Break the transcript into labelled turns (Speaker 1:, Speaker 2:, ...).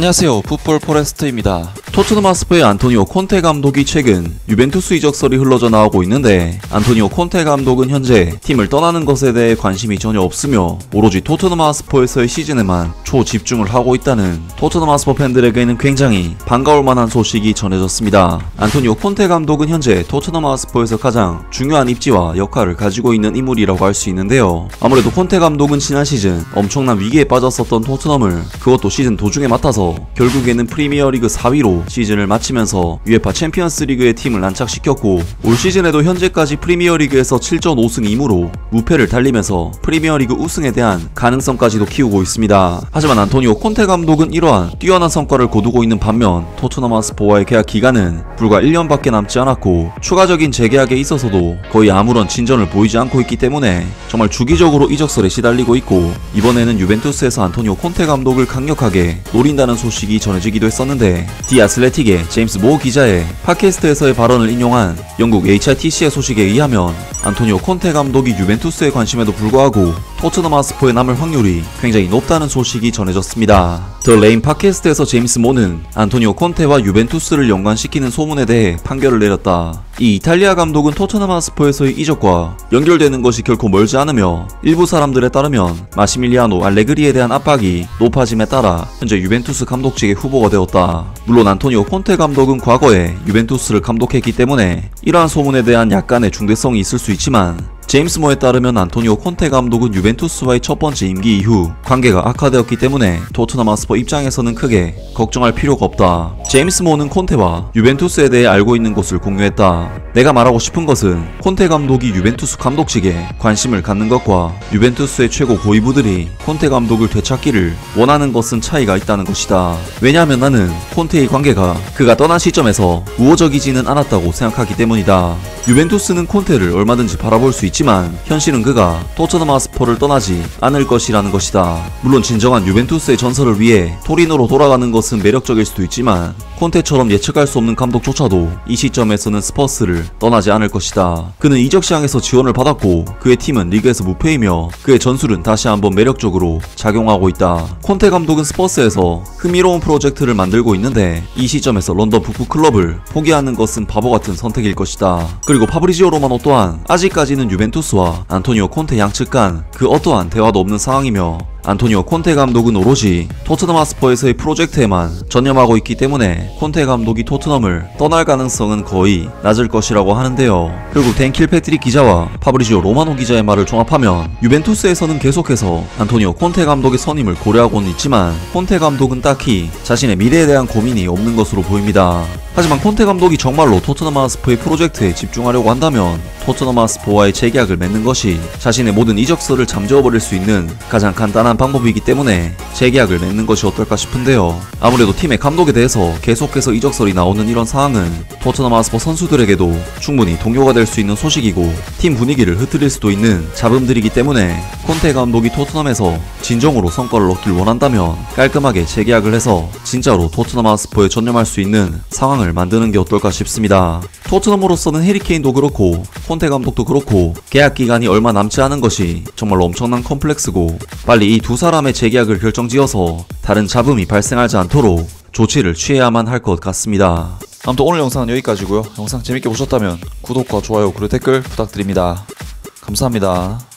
Speaker 1: 안녕하세요. 풋볼 포레스트입니다. 토트넘 핫스퍼의 안토니오 콘테 감독이 최근 유벤투스 이적설이 흘러져 나오고 있는데 안토니오 콘테 감독은 현재 팀을 떠나는 것에 대해 관심이 전혀 없으며 오로지 토트넘 핫스퍼에서의 시즌에만 초집중을 하고 있다는 토트넘 핫스퍼 팬들에게는 굉장히 반가울 만한 소식이 전해졌습니다. 안토니오 콘테 감독은 현재 토트넘 핫스퍼에서 가장 중요한 입지와 역할을 가지고 있는 인물이라고 할 수 있는데요. 아무래도 콘테 감독은 지난 시즌 엄청난 위기에 빠졌었던 토트넘을 그것도 시즌 도중에 맡아서 결국에는 프리미어리그 4위로 시즌을 마치면서 UEFA 챔피언스 리그에 팀을 안착시켰고 올 시즌에도 현재까지 프리미어리그에서 7전 5승 2무로 무패를 달리면서 프리미어리그 우승에 대한 가능성까지도 키우고 있습니다. 하지만 안토니오 콘테 감독은 이러한 뛰어난 성과를 거두고 있는 반면 토트넘 하스포와의 계약 기간은 불과 1년밖에 남지 않았고 추가적인 재계약에 있어서도 거의 아무런 진전을 보이지 않고 있기 때문에 정말 주기적으로 이적설에 시달리고 있고 이번에는 유벤투스에서 안토니오 콘테 감독을 강력하게 노린다는 소식이 전해지기도 했었는데 디아 슬레틱의 제임스 모 기자의 팟캐스트에서의 발언을 인용한 영국 HRTC의 소식에 의하면 안토니오 콘테 감독이 유벤투스의 관심에도 불구하고 토트넘 핫스퍼에 남을 확률이 굉장히 높다는 소식이 전해졌습니다. 더 레인 팟캐스트에서 제임스 모는 안토니오 콘테와 유벤투스를 연관시키는 소문에 대해 판결을 내렸다. 이 이탈리아 감독은 토트넘 핫스퍼에서의 이적과 연결되는 것이 결코 멀지 않으며 일부 사람들에 따르면 마시밀리아노 알레그리에 대한 압박이 높아짐에 따라 현재 유벤투스 감독직의 후보가 되었다. 물론 안토니오 콘테 감독은 과거에 유벤투스를 감독했기 때문에 이러한 소문에 대한 약간의 중대성이 있을 수 있지만 제임스 모에 따르면 안토니오 콘테 감독은 유벤투스와의 첫 번째 임기 이후 관계가 악화되었기 때문에 토트넘 하스퍼 입장에서는 크게 걱정할 필요가 없다. 제임스 모는 콘테와 유벤투스에 대해 알고 있는 것을 공유했다. 내가 말하고 싶은 것은 콘테 감독이 유벤투스 감독직에 관심을 갖는 것과 유벤투스의 최고 고위부들이 콘테 감독을 되찾기를 원하는 것은 차이가 있다는 것이다. 왜냐하면 나는 콘테의 관계가 그가 떠난 시점에서 우호적이지는 않았다고 생각하기 때문이다. 유벤투스는 콘테를 얼마든지 바라볼 수 있지만 현실은 그가 토트넘 핫스퍼를 떠나지 않을 것이라는 것이다. 물론 진정한 유벤투스의 전설을 위해 토리노로 돌아가는 것은 매력적일 수도 있지만 콘테처럼 예측할 수 없는 감독조차도 이 시점에서는 스퍼스를 떠나지 않을 것이다. 그는 이적 시장에서 지원을 받았고 그의 팀은 리그에서 무패이며 그의 전술은 다시 한번 매력적으로 작용하고 있다. 콘테 감독은 스퍼스에서 흥미로운 프로젝트를 만들고 있는데 이 시점에서 런던 북부 클럽을 포기하는 것은 바보 같은 선택일 것이다. 그리고 파브리지오 로마노 또한 아직까지는 유벤투스와 안토니오 콘테 양측 간 그 어떠한 대화도 없는 상황이며 안토니오 콘테 감독은 오로지 토트넘 핫스퍼에서의 프로젝트에만 전념하고 있기 때문에 콘테 감독이 토트넘을 떠날 가능성은 거의 낮을 것이라고 하는데요. 결국 댄 킬 패트릭 기자와 파브리지오 로마노 기자의 말을 종합하면 유벤투스에서는 계속해서 안토니오 콘테 감독의 선임을 고려하고는 있지만 콘테 감독은 딱히 자신의 미래에 대한 고민이 없는 것으로 보입니다. 하지만 콘테 감독이 정말로 토트넘 핫스퍼의 프로젝트에 집중하려고 한다면 토트넘 핫스퍼와의 재계약을 맺는 것이 자신의 모든 이적설을 잠재워버릴 수 있는 가장 간단한 방법이기 때문에 재계약을 맺는 것이 어떨까 싶은데요. 아무래도 팀의 감독에 대해서 계속해서 이적설이 나오는 이런 상황은 토트넘 하스퍼 선수들에게도 충분히 동요가 될 수 있는 소식이고 팀 분위기를 흐트릴 수도 있는 잡음들이기 때문에 콘테 감독이 토트넘에서 진정으로 성과를 얻길 원한다면 깔끔하게 재계약을 해서 진짜로 토트넘 하스퍼에 전념할 수 있는 상황을 만드는 게 어떨까 싶습니다. 토트넘으로서는 해리케인도 그렇고 콘테 감독도 그렇고 계약 기간이 얼마 남지 않은 것이 정말로 엄청난 컴플렉스고 빨리 이 두 사람의 재계약을 결정지어서 다른 잡음이 발생하지 않도록 조치를 취해야만 할 것 같습니다. 아무튼 오늘 영상은 여기까지고요. 영상 재밌게 보셨다면 구독과 좋아요 그리고 댓글 부탁드립니다. 감사합니다.